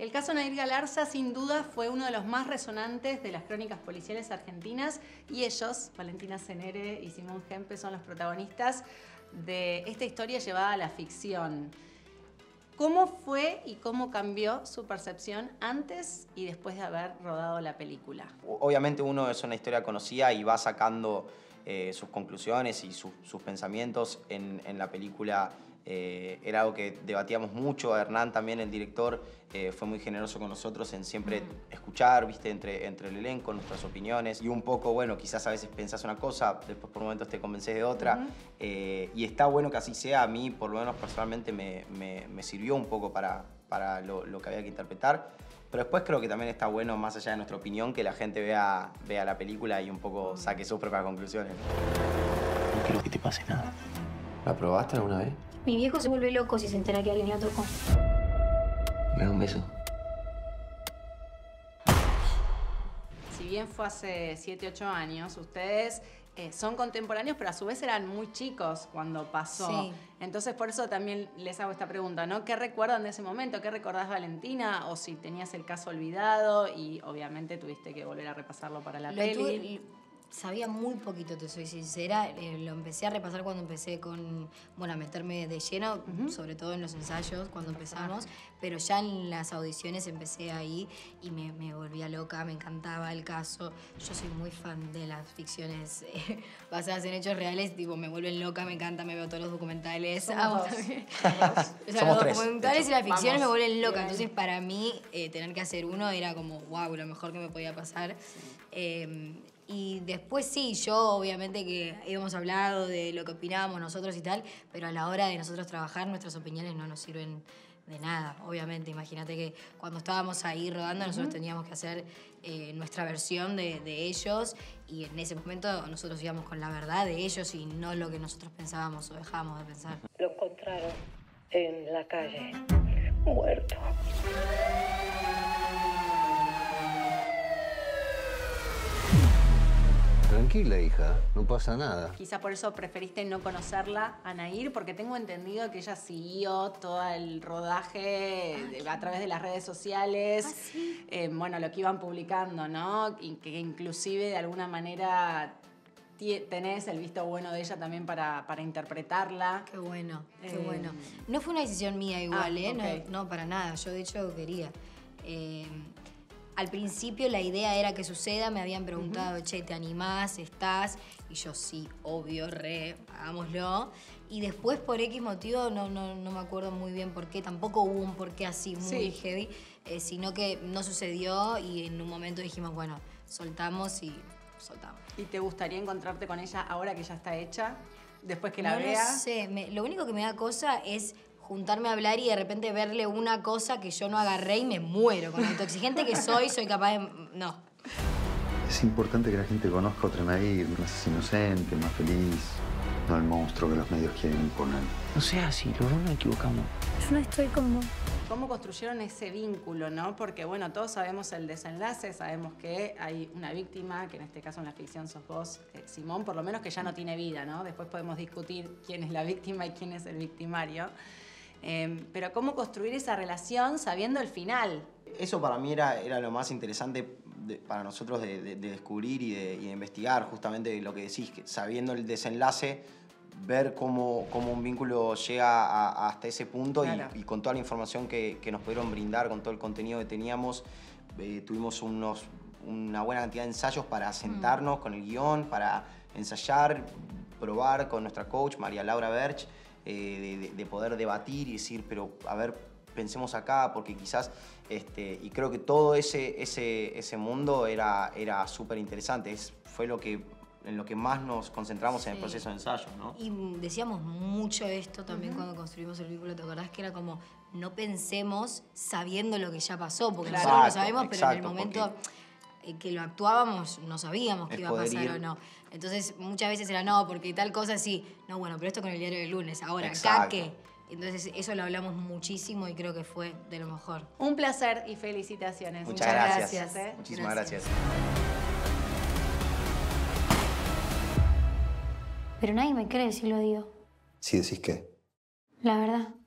El caso Nair Galarza sin duda fue uno de los más resonantes de las crónicas policiales argentinas y ellos, Valentina Cenere y Simón Gempe, son los protagonistas de esta historia llevada a la ficción. ¿Cómo fue y cómo cambió su percepción antes y después de haber rodado la película? Obviamente uno es una historia conocida y va sacando eh, sus conclusiones y sus pensamientos en, en la película eh, era algo que debatíamos mucho. Hernán también, el director, eh, fue muy generoso con nosotros en siempre escuchar, viste, entre, entre el elenco, nuestras opiniones. Y un poco, bueno, quizás a veces pensás una cosa, después por momentos te convences de otra. Eh, y está bueno que así sea. A mí, por lo menos personalmente, me, me, sirvió un poco para, para lo, lo, que había que interpretar. Pero después creo que también está bueno, más allá de nuestra opinión, que la gente vea, vea la película y un poco saque sus propias conclusiones. No quiero que te pase nada. ¿La probaste alguna vez? Mi viejo se vuelve loco si se entera que alguien la tocó. Me da un beso. Si bien fue hace 7, 8 años, ustedes eh, son contemporáneos, pero a su vez eran muy chicos cuando pasó. Entonces, por eso también les hago esta pregunta, ¿no? ¿Qué recuerdan de ese momento? ¿Qué recordás, Valentina? O si tenías el caso olvidado y obviamente tuviste que volver a repasarlo para la peli sabía muy poquito, te soy sincera. Eh, lo empecé a repasar cuando empecé con, bueno, a meterme de lleno, sobre todo en los ensayos, cuando empezamos. Pero ya en las audiciones empecé ahí y me, me volvía loca, me encantaba el caso. Yo soy muy fan de las ficciones eh, basadas en hechos reales, tipo, me vuelven loca, me encanta, me veo todos los documentales. Ah, o sea, los documentales y las ficciones me vuelven loca. Entonces, para mí, eh, tener que hacer uno era como, wow, lo mejor que me podía pasar. Em, y después sí, yo obviamente que hemos hablado de lo que opinábamos nosotros y tal, pero a la hora de nosotros trabajar nuestras opiniones no nos sirven de nada, obviamente. Imagínate que cuando estábamos ahí rodando nosotros teníamos que hacer eh, nuestra versión de, de, ellos y en ese momento nosotros íbamos con la verdad de ellos y no lo que nosotros pensábamos o dejábamos de pensar. Lo encontraron en la calle, muerto. Tranquila, hija, no pasa nada. Quizá por eso preferiste no conocerla, Anair, porque tengo entendido que ella siguió todo el rodaje a través de las redes sociales, ¿Ah, sí? eh, bueno, lo que iban publicando, ¿no? Y que inclusive de alguna manera tenés el visto bueno de ella también para, para interpretarla. Qué bueno, qué eh, bueno. No fue una decisión mía igual, ah, ¿eh? No, para nada, yo de hecho quería. Eh, al principio la idea era que suceda, me habían preguntado, che, ¿te animás? ¿Estás? Y yo sí, obvio, re, hagámoslo. Y después por X motivo, no, no, no me acuerdo muy bien por qué, tampoco hubo un por qué así muy heavy, eh, sino que no sucedió y en un momento dijimos, bueno, soltamos y soltamos. ¿Y te gustaría encontrarte con ella ahora que ya está hecha? Después que la no vea. No sé, lo único que me da cosa es juntarme a hablar y de repente verle una cosa que yo no agarré y me muero. Con lo autoexigente que soy, soy capaz de... No. Es importante que la gente conozca otra Nair, más inocente, más feliz, no el monstruo que los medios quieren imponer. No sea así, los no nos equivocamos. Yo no estoy como... ¿Cómo construyeron ese vínculo, no? Porque, bueno, todos sabemos el desenlace, sabemos que hay una víctima, que en este caso en la ficción sos vos, eh, Simón, por lo menos que ya no tiene vida, ¿no? Después podemos discutir quién es la víctima y quién es el victimario. Em, pero cómo construir esa relación sabiendo el final. Eso para mí era, era lo más interesante para nosotros de, descubrir y de, investigar, justamente lo que decís, que sabiendo el desenlace, ver cómo, cómo un vínculo llega hasta ese punto y, con toda la información que, que, nos pudieron brindar, con todo el contenido que teníamos, eh, tuvimos unos, una buena cantidad de ensayos para sentarnos mm. con el guion, para ensayar, probar con nuestra coach, María Laura Berch. Eh, de, poder debatir y decir, pero a ver, pensemos acá, porque quizás, este, y creo que todo ese, ese, ese mundo era, era súper interesante, fue lo que en lo que más nos concentramos en el proceso de ensayo, ¿no? Y decíamos mucho esto también cuando construimos el vínculo, ¿te acordás? Que era como, no pensemos sabiendo lo que ya pasó, porque nosotros lo sabemos, pero en el momento que lo actuábamos no sabíamos qué iba a pasar o no. Entonces muchas veces era no, porque tal cosa sí. No, bueno, pero esto con el diario del lunes. Ahora, acá qué. Entonces eso lo hablamos muchísimo y creo que fue de lo mejor. Un placer y felicitaciones. Muchas, gracias. ¿eh? Muchísimas gracias. Pero nadie me cree si lo digo. Si decís qué. La verdad.